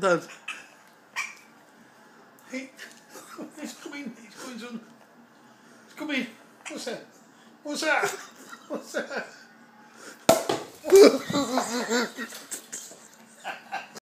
Dad. He, he's coming. He's coming. Son. He's coming. What's that? What's that? What's that?